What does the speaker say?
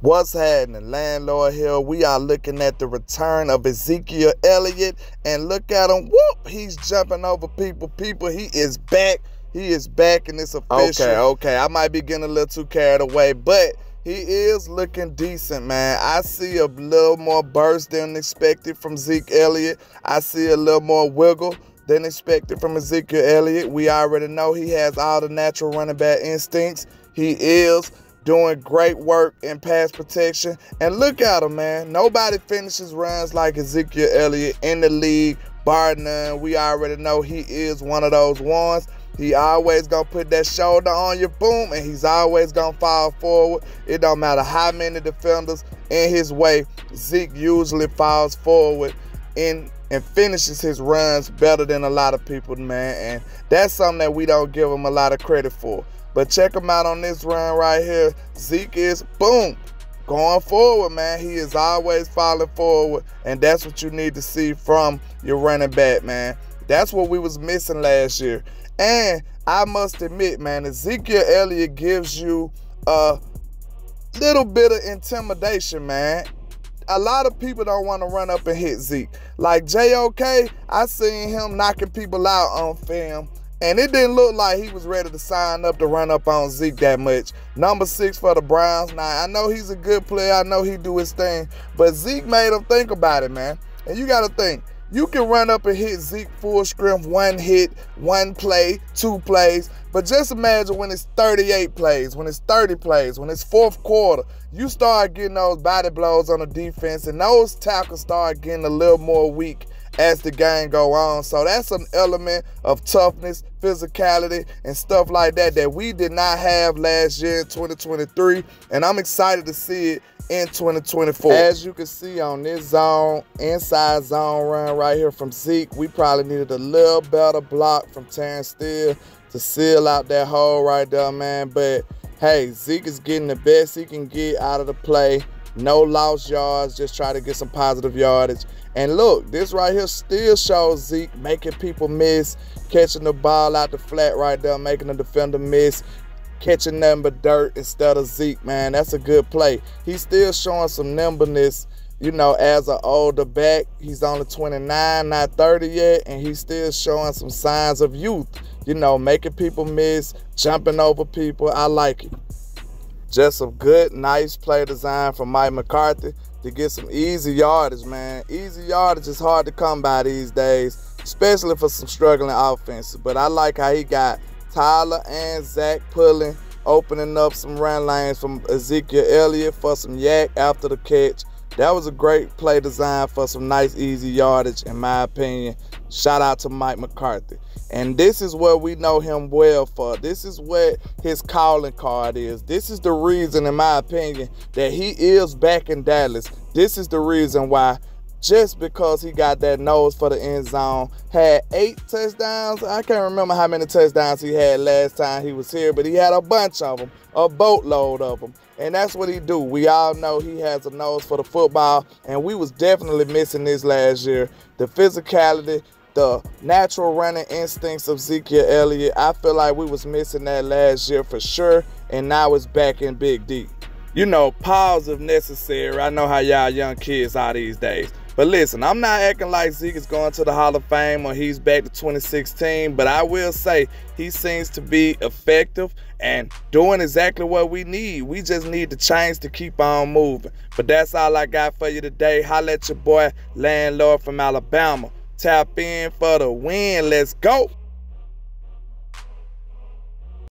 What's happening, Landlord Hill? We are looking at the return of Ezekiel Elliott, and look at him. Whoop! He's jumping over people. People, he is back. He is back, and it's official. Okay, okay. I might be getting a little too carried away, but he is looking decent, man. I see a little more burst than expected from Zeke Elliott. I see a little more wiggle than expected from Ezekiel Elliott. We already know he has all the natural running back instincts. He is doing great work in pass protection. And look at him, man. Nobody finishes runs like Ezekiel Elliott in the league, bar none. We already know he is one of those ones. He always gonna put that shoulder on your boom, and he's always gonna fall forward. It don't matter how many defenders in his way. Zeke usually falls forward in and finishes his runs better than a lot of people, man. And that's something that we don't give him a lot of credit for. But check him out on this run right here. Zeke is boom. Going forward, man. He is always falling forward. And that's what you need to see from your running back, man. That's what we was missing last year. And I must admit, man, Ezekiel Elliott gives you a little bit of intimidation, man. A lot of people don't want to run up and hit Zeke. Like JOK, I seen him knocking people out on film and it didn't look like he was ready to sign up to run up on Zeke that much. Number six for the Browns. Now, I know he's a good player. I know he do his thing. But Zeke made him think about it, man. And you got to think. You can run up and hit Zeke full strength, one hit, one play, two plays. But just imagine when it's 38 plays, when it's 30 plays, when it's fourth quarter, you start getting those body blows on the defense, and those tackles start getting a little more weak as the game go on. So that's an element of toughness, physicality, and stuff like that that we did not have last year in 2023. And I'm excited to see it in 2024. As you can see on this zone, inside zone run right here from Zeke, we probably needed a little better block from Terence Steele to seal out that hole right there, man. But hey, Zeke is getting the best he can get out of the play. No lost yards, just try to get some positive yardage. And look, this right here still shows Zeke making people miss, catching the ball out the flat right there, making the defender miss, catching but dirt instead of Zeke, man. That's a good play. He's still showing some nimbleness, you know, as an older back. He's only 29, not 30 yet, and he's still showing some signs of youth, you know, making people miss, jumping over people. I like it. Just a good, nice play design from Mike McCarthy to get some easy yardage, man. Easy yardage is hard to come by these days, especially for some struggling offenses. But I like how he got Tyler and Zack pulling, opening up some run lanes from Ezekiel Elliott for some YAC after the catch. That was a great play design for some nice, easy yardage, in my opinion. Shout out to Mike McCarthy. And this is what we know him well for. This is what his calling card is. This is the reason, in my opinion, that he is back in Dallas. This is the reason why just because he got that nose for the end zone. Had eight touchdowns. I can't remember how many touchdowns he had last time he was here, but he had a bunch of them, a boatload of them. And that's what he do. We all know he has a nose for the football, and we was definitely missing this last year. The physicality, the natural running instincts of Ezekiel Elliott. I feel like we was missing that last year for sure, and now it's back in Big D. You know, pause if necessary. I know how y'all young kids are these days. But listen, I'm not acting like Zeke is going to the Hall of Fame or he's back to 2016, but I will say he seems to be effective and doing exactly what we need. We just need the change to keep on moving. But that's all I got for you today. Holla at your boy, Landlord from Alabama. Tap in for the win. Let's go.